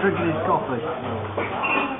drinking his coffee.